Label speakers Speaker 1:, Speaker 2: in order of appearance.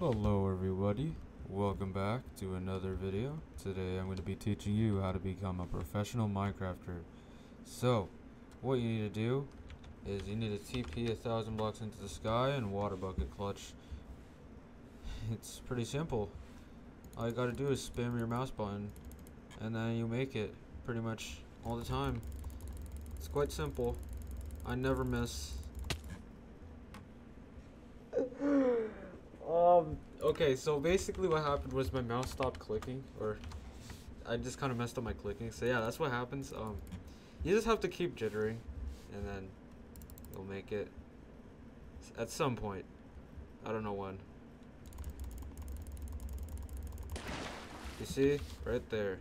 Speaker 1: Hello everybody, welcome back to another video. Today I'm going to be teaching you how to become a professional Minecrafter. So, what you need to do is you need to TP a thousand blocks into the sky and water bucket clutch. It's pretty simple. All you gotta do is spam your mouse button and then you make it pretty much all the time. It's quite simple. I never miss. Um, okay, so basically what happened was my mouse stopped clicking, or I just kind of messed up my clicking. So yeah, that's what happens. Um, you just have to keep jittering, and then you'll make it at some point. I don't know when. You see? Right there.